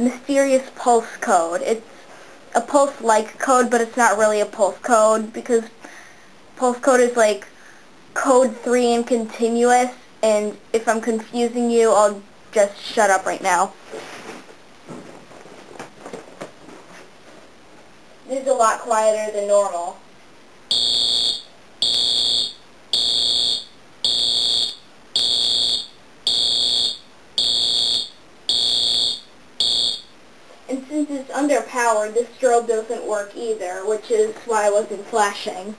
the mysterious pulse code. It's a pulse-like code, but it's not really a pulse code because pulse code is like code 3 and continuous, and if I'm confusing you, I'll just shut up right now. This is a lot quieter than normal. And since it's underpowered, the strobe doesn't work either, which is why I wasn't flashing.